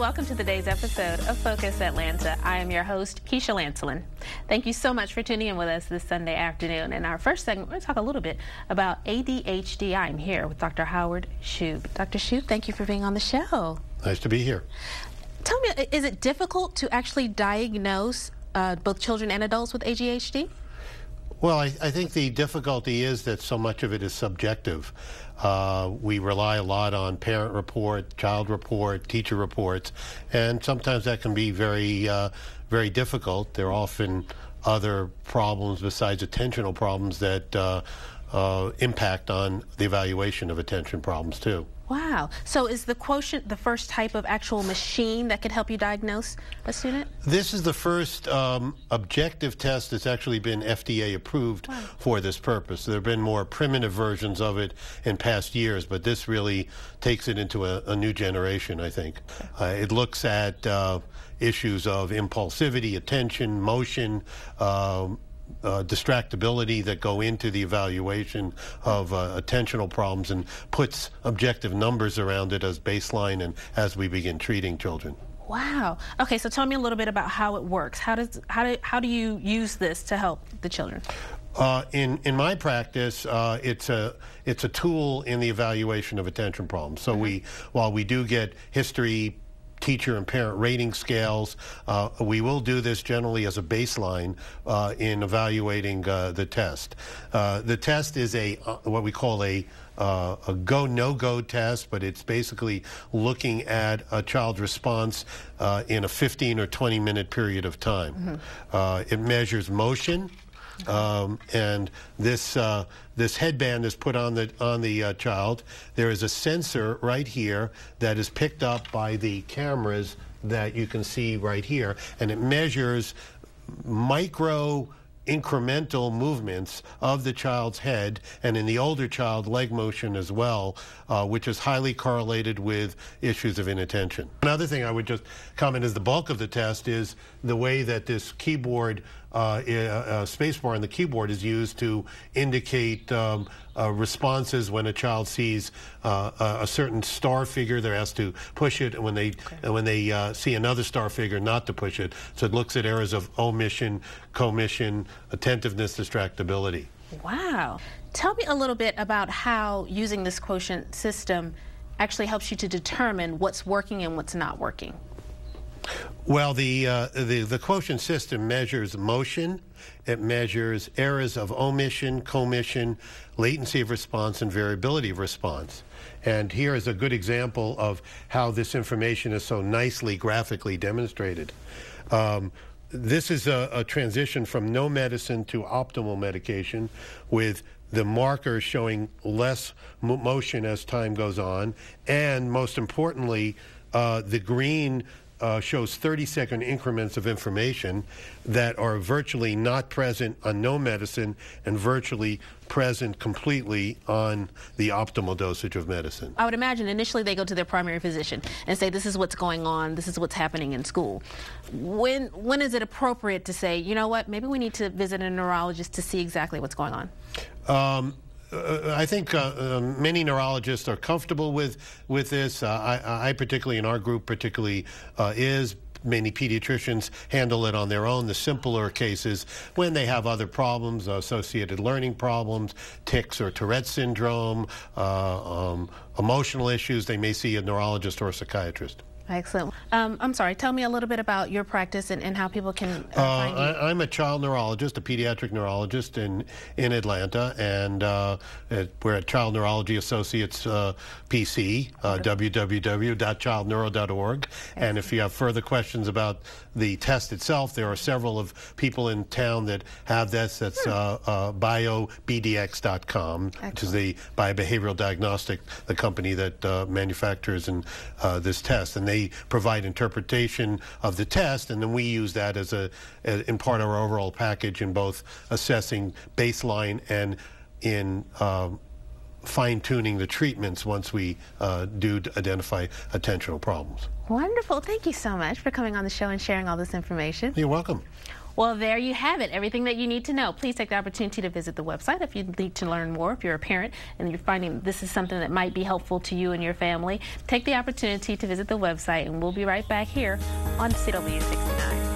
welcome to today's episode of Focus Atlanta. I am your host, Keisha Lancelin. Thank you so much for tuning in with us this Sunday afternoon. In our first segment, we're going to talk a little bit about ADHD. I'm here with Dr. Howard Schub. Dr. Schub, thank you for being on the show. Nice to be here. Tell me, is it difficult to actually diagnose uh, both children and adults with ADHD? Well, I, I, think the difficulty is that so much of it is subjective. Uh, we rely a lot on parent report, child report, teacher reports, and sometimes that can be very, uh, very difficult. There are often other problems besides attentional problems that uh, uh impact on the evaluation of attention problems too. Wow. So is the quotient the first type of actual machine that could help you diagnose a student? This is the first um, objective test that's actually been FDA approved wow. for this purpose. There have been more primitive versions of it in past years, but this really takes it into a, a new generation, I think. Uh, it looks at uh, issues of impulsivity, attention, motion, um, uh, distractibility that go into the evaluation of uh, attentional problems and puts objective numbers around it as baseline and as we begin treating children. Wow. Okay, so tell me a little bit about how it works. How does how do how do you use this to help the children? Uh, in in my practice, uh, it's a it's a tool in the evaluation of attention problems. So mm -hmm. we while we do get history, teacher and parent rating scales. Uh, we will do this generally as a baseline uh, in evaluating uh, the test. Uh, the test is a uh, what we call a uh, a go no go test, but it's basically looking at a child's response in a 15 or 20 minute period of time. Mm -hmm. it measures motion. Um, and this uh, this headband is put on the on the uh, child. There is a sensor right here that is picked up by the cameras that you can see right here, and it measures micro incremental movements of the child's head and in the older child leg motion as well, uh, which is highly correlated with issues of inattention. Another thing I would just comment is the bulk of the test is the way that this keyboard uh, uh, spacebar on the keyboard is used to indicate um, uh, responses when a child sees uh, a certain star figure. They're asked to push it, and when they okay. when they uh, see another star figure, not to push it. So it looks at areas of omission, commission, attentiveness, distractibility. Wow. Tell me a little bit about how using this quotient system actually helps you to determine what's working and what's not working. Well, the, uh, the, the quotient system measures motion, it measures errors of omission, commission, latency of response, and variability of response. And here is a good example of how this information is so nicely graphically demonstrated. Um, this is a, a, transition from no medicine to optimal medication with the markers showing less motion as time goes on, and most importantly, uh, the green uh, shows 30 second increments of information that are virtually not present on no medicine and virtually present completely on the optimal dosage of medicine. I would imagine initially they go to their primary physician and say, this is what's going on, this is what's happening in school. When, when is it appropriate to say, you know what, maybe we need to visit a neurologist to see exactly what's going on? Um, uh, I think uh, uh, many neurologists are comfortable with with this. Uh, I, I, particularly, in our group, particularly uh, is. Many pediatricians handle it on their own. The simpler cases, when they have other problems, associated learning problems, tics or Tourette syndrome, uh, um, emotional issues, they may see a neurologist or a psychiatrist. Excellent. Um, I'm sorry, tell me a little bit about your practice and, and how people can uh, uh, find you. I, am a child neurologist, a pediatric neurologist in, in Atlanta, and uh, at, we're at Child Neurology Associates uh, PC, uh, www.childneuro.org. And if you have further questions about the test itself, there are several of people in town that have this. That's hmm. uh, uh, biobdx.com, which is the biobehavioral diagnostic, the company that manufactures and, this test. And they provide interpretation of the test, and then we use that as a, in part of our overall package in both assessing baseline and in um, fine-tuning the treatments once we uh, do identify attentional problems. Wonderful. Thank you so much for coming on the show and sharing all this information. You're welcome. Well, there you have it. Everything that you need to know. Please take the opportunity to visit the website if you need to learn more. If you're a parent and you're finding this is something that might be helpful to you and your family, take the opportunity to visit the website, and we'll be right back here on CW69.